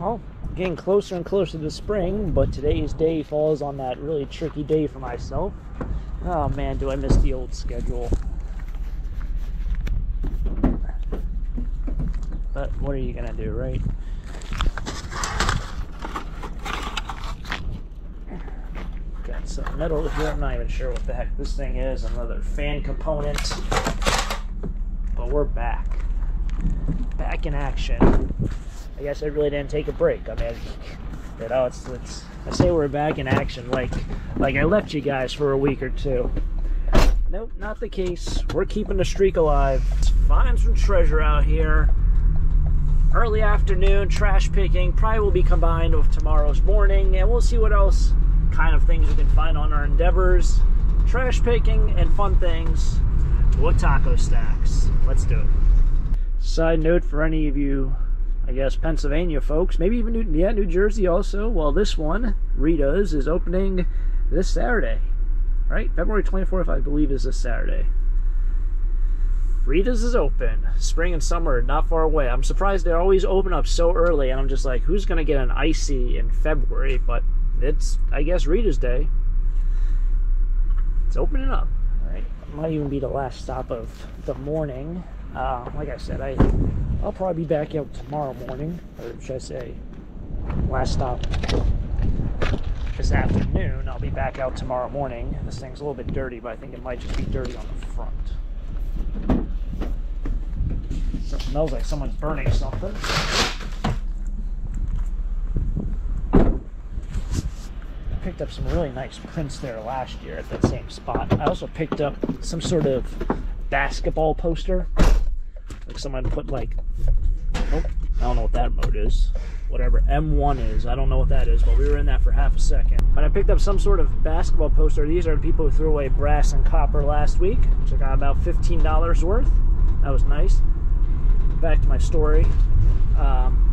well, getting closer and closer to spring, but today's day falls on that really tricky day for myself. Oh man, do I miss the old schedule. But what are you gonna do, right? Got some metal here. I'm not even sure what the heck this thing is. Another fan component. But we're back. Back in action. I guess I really didn't take a break. I mean, you know, it's, it's I say we're back in action like like I left you guys for a week or two. Nope, not the case. We're keeping the streak alive. Let's find some treasure out here. Early afternoon trash picking probably will be combined with tomorrow's morning, and we'll see what else kind of things we can find on our endeavors. Trash picking and fun things with taco stacks. Let's do it. Side note for any of you, I guess, Pennsylvania folks, maybe even New, yeah, New Jersey also. Well, this one, Rita's, is opening this Saturday, right? February 24th, I believe, is this Saturday. Rita's is open. Spring and summer not far away. I'm surprised they always open up so early, and I'm just like, who's gonna get an icy in February? But it's, I guess, Rita's Day. It's opening up. All right, might even be the last stop of the morning. Uh, like I said, I I'll probably be back out tomorrow morning, or should I say, last stop this afternoon. I'll be back out tomorrow morning. This thing's a little bit dirty, but I think it might just be dirty on the front. It smells like someone's burning something. I picked up some really nice prints there last year at that same spot. I also picked up some sort of basketball poster. Like someone put like, nope, I don't know what that mode is. Whatever M1 is, I don't know what that is, but we were in that for half a second. But I picked up some sort of basketball poster. These are the people who threw away brass and copper last week, which I got about $15 worth. That was nice. Back to my story. Um,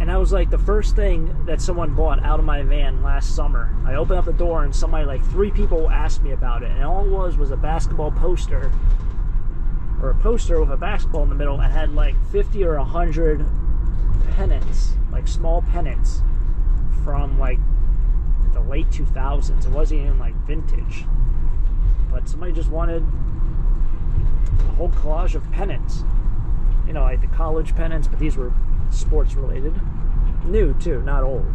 and that was like the first thing that someone bought out of my van last summer. I opened up the door and somebody, like three people, asked me about it, and all it was was a basketball poster, or a poster with a basketball in the middle, and had like 50 or 100 pennants, like small pennants, from like the late 2000s. It wasn't even like vintage, but somebody just wanted a whole collage of pennants. You know, like the college pennants, but these were sports related. New too, not old.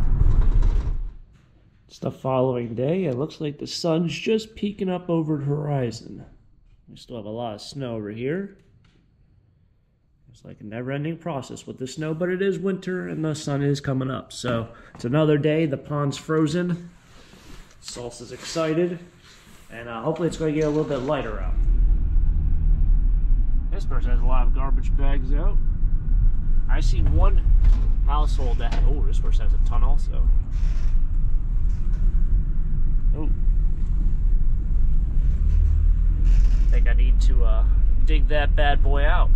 It's the following day. It looks like the sun's just peeking up over the horizon. We still have a lot of snow over here. It's like a never ending process with the snow, but it is winter and the sun is coming up. So it's another day. The pond's frozen. Salsa's excited. And uh, hopefully it's going to get a little bit lighter out. This person has a lot of garbage bags out. I seen one household that oh this person has a ton also. Oh. I think I need to uh, dig that bad boy out.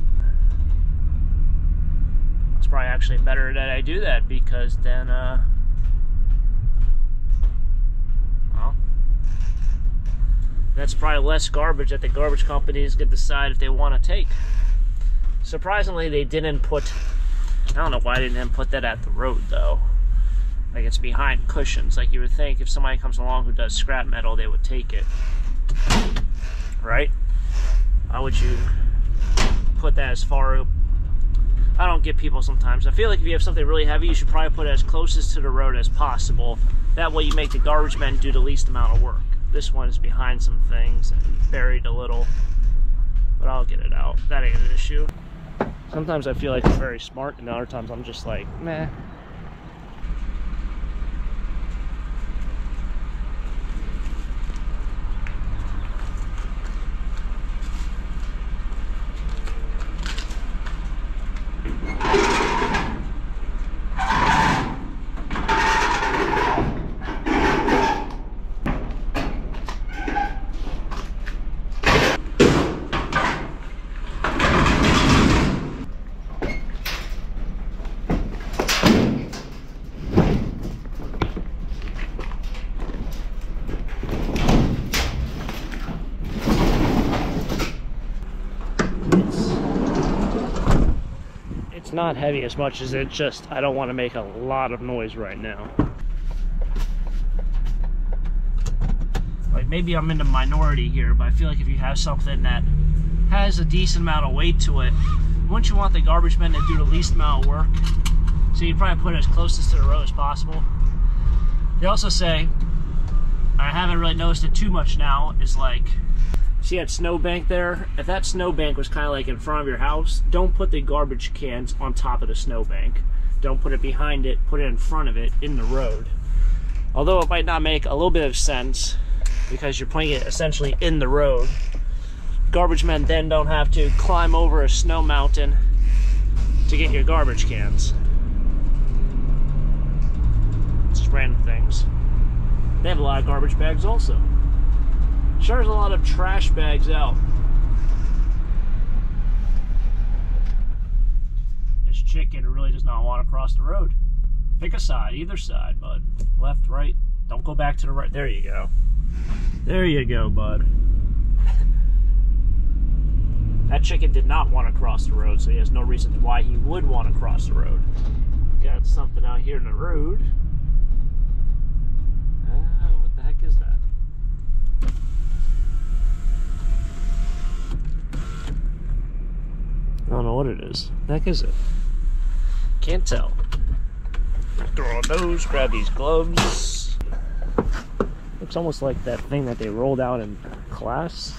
It's probably actually better that I do that because then uh well that's probably less garbage that the garbage companies can decide if they want to take. Surprisingly, they didn't put I don't know why they didn't put that at the road though. Like it's behind cushions. Like you would think if somebody comes along who does scrap metal, they would take it. Right? Why would you put that as far? I don't get people sometimes. I feel like if you have something really heavy, you should probably put it as closest to the road as possible. That way you make the garbage men do the least amount of work. This one is behind some things and buried a little. But I'll get it out. That ain't an issue. Sometimes I feel like I'm very smart, and other times I'm just like, meh. Not heavy as much as it just, I don't want to make a lot of noise right now. Like maybe I'm in the minority here, but I feel like if you have something that has a decent amount of weight to it, wouldn't you want the garbage men to do the least amount of work? So you'd probably put it as closest to the road as possible. They also say, I haven't really noticed it too much now, is like, see that snowbank there? If that snowbank was kind of like in front of your house, don't put the garbage cans on top of the snowbank. Don't put it behind it, put it in front of it in the road. Although it might not make a little bit of sense because you're putting it essentially in the road. Garbage men then don't have to climb over a snow mountain to get your garbage cans. Just random things. They have a lot of garbage bags also. Sure, there's a lot of trash bags out. This chicken really does not want to cross the road. Pick a side, either side, bud. Left, right. Don't go back to the right. There you go. There you go, bud. that chicken did not want to cross the road, so he has no reason why he would want to cross the road. Got something out here in the road. Uh, what the heck is that? I don't know what it is. What heck is it? Can't tell. Throw on those, grab these gloves. Looks almost like that thing that they rolled out in class.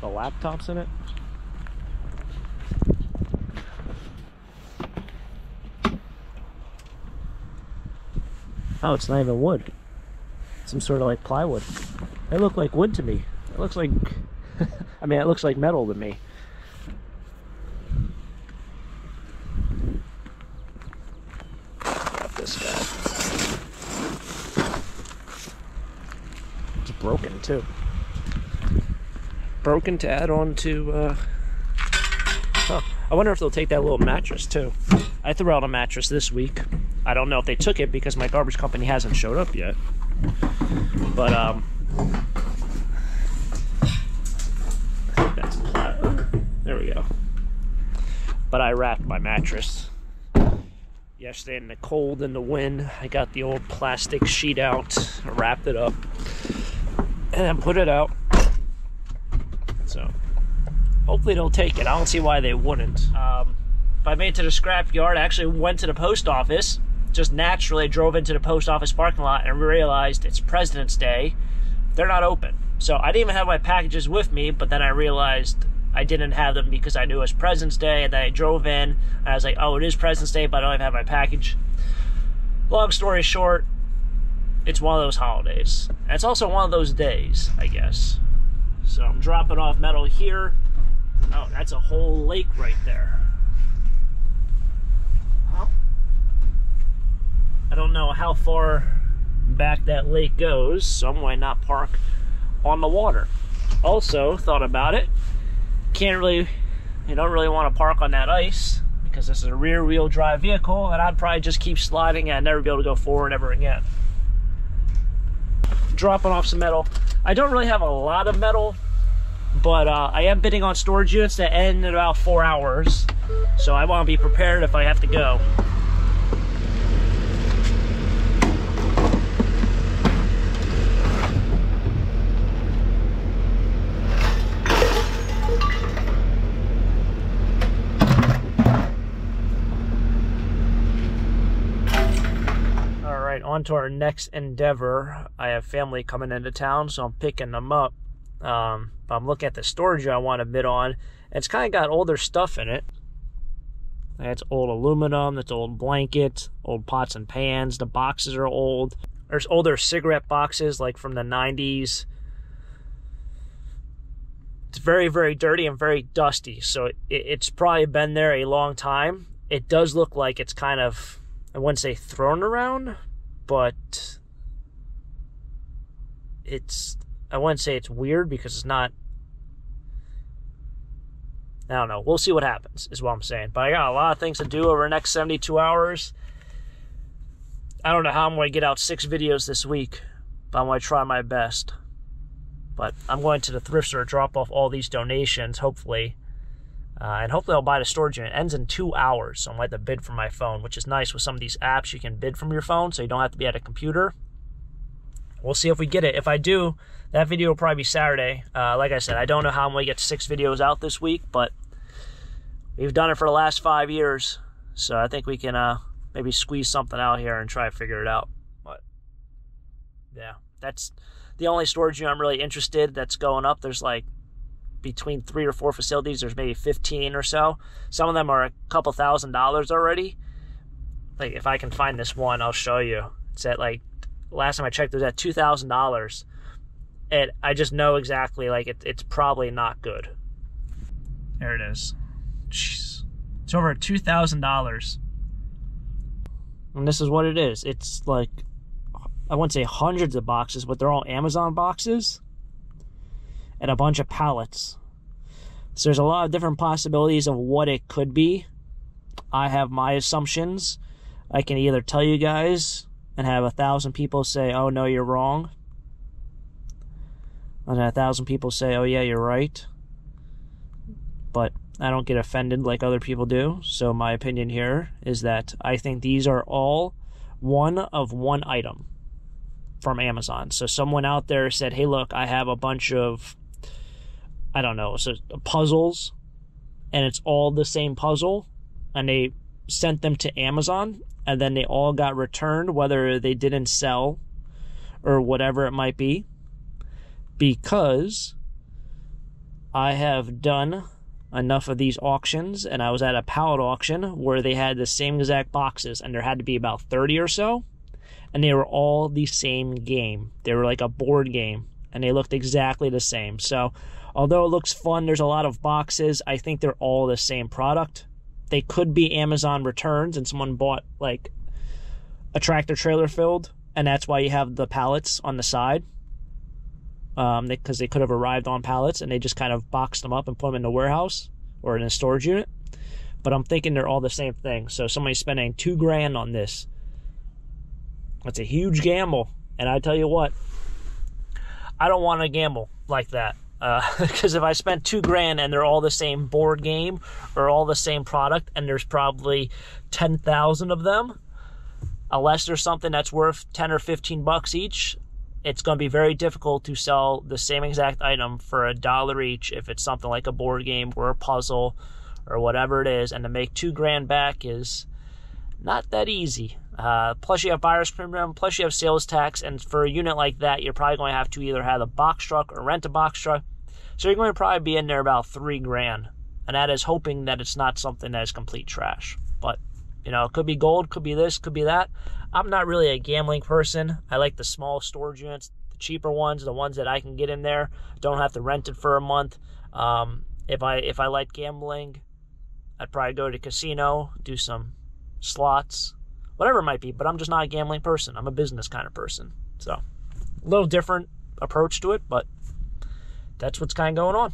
The laptops in it. Oh, it's not even wood. Some sort of like plywood. They look like wood to me. It looks like, I mean, it looks like metal to me. Got this guy. It's broken Broken to add on to, uh, huh. I wonder if they'll take that little mattress too. I threw out a mattress this week. I don't know if they took it because my garbage company hasn't showed up yet. But um that's there we go. But I wrapped my mattress yesterday in the cold and the wind. I got the old plastic sheet out, wrapped it up, and then put it out. So hopefully they'll take it. I don't see why they wouldn't. Um, if I made it to the scrap yard, I actually went to the post office just naturally drove into the post office parking lot and realized it's President's Day. They're not open. So I didn't even have my packages with me, but then I realized I didn't have them because I knew it was President's Day, and then I drove in, I was like, oh, it is President's Day, but I don't even have my package. Long story short, it's one of those holidays. And it's also one of those days, I guess. So I'm dropping off metal here. Oh, that's a whole lake right there. I don't know how far back that lake goes, so I might not park on the water. Also, thought about it. Can't really, you don't really want to park on that ice because this is a rear wheel drive vehicle, and I'd probably just keep sliding and never be able to go forward ever again. Dropping off some metal. I don't really have a lot of metal, but uh, I am bidding on storage units that end in about four hours, so I want to be prepared if I have to go. On to our next endeavor. I have family coming into town, so I'm picking them up. Um, I'm looking at the storage I want to bid on. It's kind of got older stuff in it. That's old aluminum, that's old blankets, old pots and pans. The boxes are old. There's older cigarette boxes, like from the 90s. It's very, very dirty and very dusty, so it, it's probably been there a long time. It does look like it's kind of, I wouldn't say thrown around, but it's I wouldn't say it's weird because it's not I don't know. We'll see what happens, is what I'm saying. But I got a lot of things to do over the next 72 hours. I don't know how I'm going to get out six videos this week, but I'm going to try my best. But I'm going to the thrift store to drop off all these donations, hopefully. Uh, and hopefully I'll buy the storage unit. It ends in two hours, so I might have to bid from my phone, which is nice with some of these apps. You can bid from your phone, so you don't have to be at a computer. We'll see if we get it. If I do, that video will probably be Saturday. Uh, like I said, I don't know how I'm going to get six videos out this week, but we've done it for the last five years, so I think we can uh, maybe squeeze something out here and try to figure it out. But yeah, that's the only storage unit I'm really interested that's going up. There's like between three or four facilities. There's maybe 15 or so. Some of them are a couple thousand dollars already. Like if I can find this one, I'll show you. It's at like last time I checked, it was at two thousand dollars, and I just know exactly like it, it's probably not good. There it is. Jeez. It's over two thousand dollars, and this is what it is. It's like I wouldn't say hundreds of boxes, but they're all Amazon boxes and a bunch of pallets. So there's a lot of different possibilities of what it could be. I have my assumptions. I can either tell you guys and have a thousand people say, oh no, you're wrong. And a thousand people say, oh yeah, you're right. But I don't get offended like other people do. So my opinion here is that I think these are all one of one item from Amazon. So someone out there said, hey, look, I have a bunch of I don't know, so puzzles, and it's all the same puzzle, and they sent them to Amazon, and then they all got returned, whether they didn't sell or whatever it might be, because I have done enough of these auctions, and I was at a pallet auction where they had the same exact boxes, and there had to be about 30 or so, and they were all the same game. They were like a board game, and they looked exactly the same. So, Although it looks fun, there's a lot of boxes. I think they're all the same product. They could be Amazon returns and someone bought like a tractor trailer filled, and that's why you have the pallets on the side. Um, because they, they could have arrived on pallets and they just kind of boxed them up and put them in the warehouse or in a storage unit. But I'm thinking they're all the same thing. So somebody's spending two grand on this. That's a huge gamble. And I tell you what, I don't want to gamble like that because uh, if I spent two grand and they're all the same board game or all the same product, and there's probably ten thousand of them, unless there's something that's worth ten or fifteen bucks each, it's going to be very difficult to sell the same exact item for a dollar each if it's something like a board game or a puzzle or whatever it is, and to make two grand back is not that easy. Uh, plus, you have buyer's premium, plus, you have sales tax, and for a unit like that, you're probably going to have to either have a box truck or rent a box truck. So you're going to probably be in there about three grand. And that is hoping that it's not something that is complete trash. But, you know, it could be gold, could be this, could be that. I'm not really a gambling person. I like the small storage units, the cheaper ones, the ones that I can get in there. Don't have to rent it for a month. Um, if I if I like gambling, I'd probably go to casino, do some slots, whatever it might be. But I'm just not a gambling person. I'm a business kind of person. So, a little different approach to it, but that's what's kind of going on.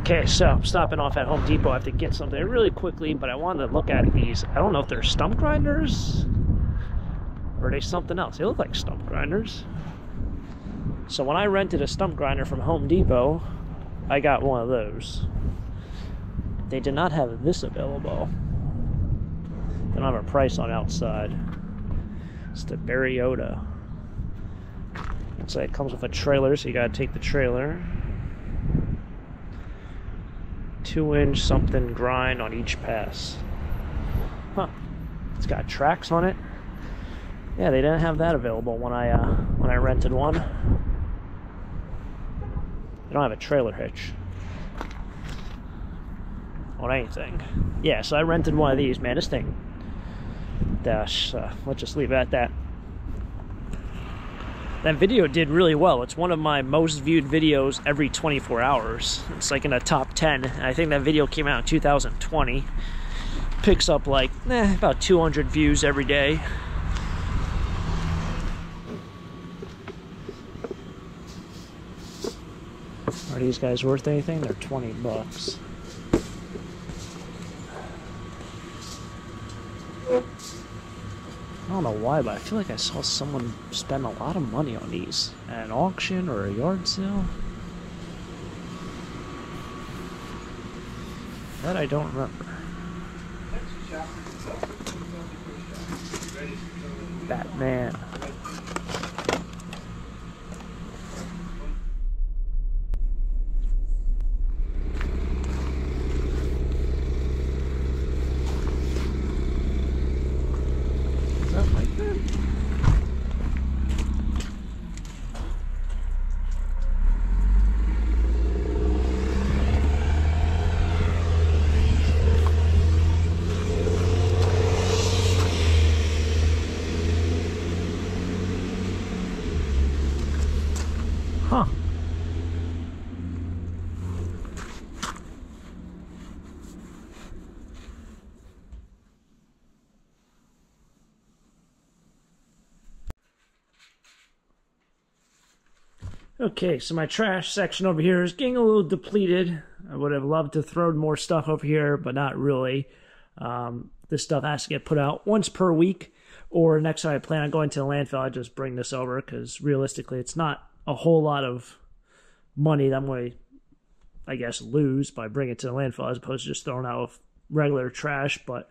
Okay, so I'm stopping off at Home Depot. I have to get something really quickly, but I wanted to look at these. I don't know if they're stump grinders or are they something else. They look like stump grinders. So when I rented a stump grinder from Home Depot, I got one of those. They did not have this available. They don't have a price on outside. It's the Barreto. Looks like it comes with a trailer, so you gotta take the trailer two inch something grind on each pass. Huh. It's got tracks on it. Yeah, they didn't have that available when I uh, when I rented one. They don't have a trailer hitch on anything. Yeah, so I rented one of these. Man, this thing. Dash. Let's just leave it at that that video did really well. It's one of my most viewed videos every 24 hours. It's like in the top 10. I think that video came out in 2020. Picks up like eh, about 200 views every day. Are these guys worth anything? They're 20 bucks. Don't know why, but I feel like I saw someone spend a lot of money on these at an auction or a yard sale. That I don't remember. Batman. Okay, so my trash section over here is getting a little depleted. I would have loved to throw more stuff over here, but not really. Um, this stuff has to get put out once per week, or next time I plan on going to the landfill, I just bring this over because realistically, it's not a whole lot of money that I'm going to, I guess, lose by bringing it to the landfill as opposed to just throwing out regular trash. But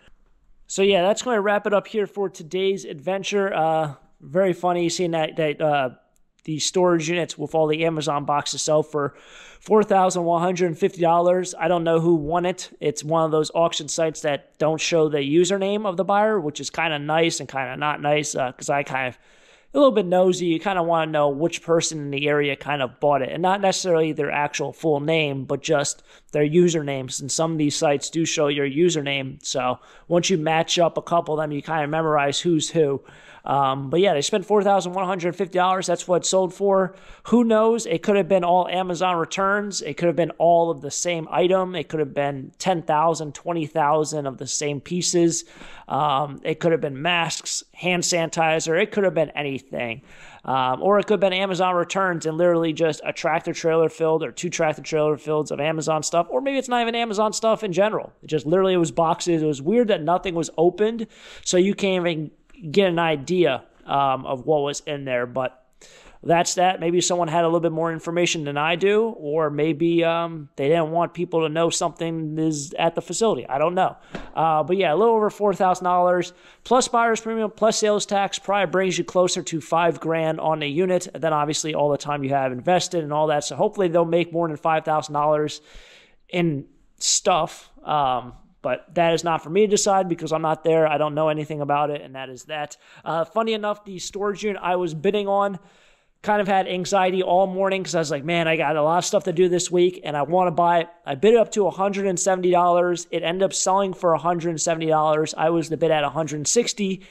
so yeah, that's going to wrap it up here for today's adventure. Uh, very funny seeing that that uh, the storage units with all the Amazon boxes sell for four thousand one hundred and fifty dollars. I don't know who won it. It's one of those auction sites that don't show the username of the buyer, which is kind of nice and kind of not nice uh, because I kind of a little bit nosy. You kind of want to know which person in the area kind of bought it, and not necessarily their actual full name, but just their usernames. And some of these sites do show your username. So once you match up a couple of them, you kind of memorize who's who. Um, but yeah, they spent four thousand one hundred fifty dollars. That's what sold for. Who knows? It could have been all Amazon returns. It could have been all of the same item. It could have been 10,000, 20,000 of the same pieces. Um, it could have been masks, hand sanitizer. It could have been anything. Um, or it could have been Amazon returns and literally just a tractor trailer filled or two tractor trailer filled of Amazon stuff. Or maybe it's not even Amazon stuff in general. It just literally it was boxes. It was weird that nothing was opened, so you can't even get an idea um, of what was in there. But that's that. Maybe someone had a little bit more information than I do, or maybe um, they didn't want people to know something is at the facility. I don't know. Uh, but yeah, a little over four thousand dollars plus buyer's premium plus sales tax probably brings you closer to five grand on a unit. Then obviously all the time you have invested and all that. So hopefully they'll make more than five thousand dollars in stuff. Um, but that is not for me to decide because I'm not there. I don't know anything about it, and that is that. Uh, funny enough, the storage unit I was bidding on kind of had anxiety all morning because I was like, man, I got a lot of stuff to do this week and I want to buy it. I bid it up to $170. It ended up selling for $170. I was the bid at 160.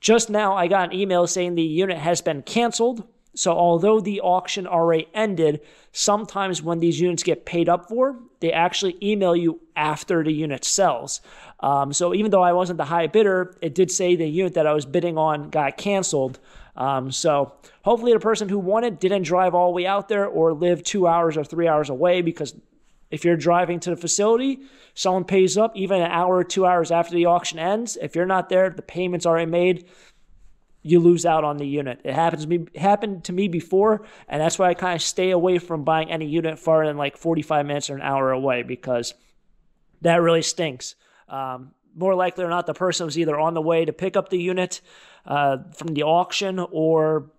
Just now I got an email saying the unit has been canceled. So although the auction already ended, sometimes when these units get paid up for, they actually email you after the unit sells. Um, so even though I wasn't the high bidder, it did say the unit that I was bidding on got canceled. Um, so hopefully the person who won it didn't drive all the way out there or live two hours or three hours away because if you're driving to the facility, someone pays up even an hour or two hours after the auction ends. If you're not there, the payment's already made. You lose out on the unit. It happens to me happened to me before, and that's why I kind of stay away from buying any unit farther than like 45 minutes or an hour away because that really stinks. Um, more likely or not, the person was either on the way to pick up the unit uh, from the auction or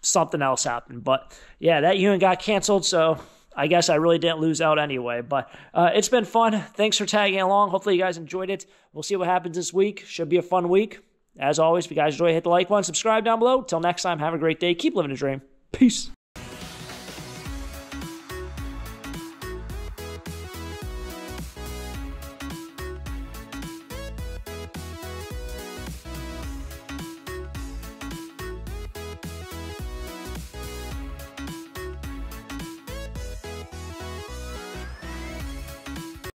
something else happened. But yeah, that unit got canceled, so I guess I really didn't lose out anyway. But uh, it's been fun. Thanks for tagging along. Hopefully, you guys enjoyed it. We'll see what happens this week. Should be a fun week. As always, if you guys enjoy, hit the like button, subscribe down below. Till next time, have a great day. Keep living a dream. Peace.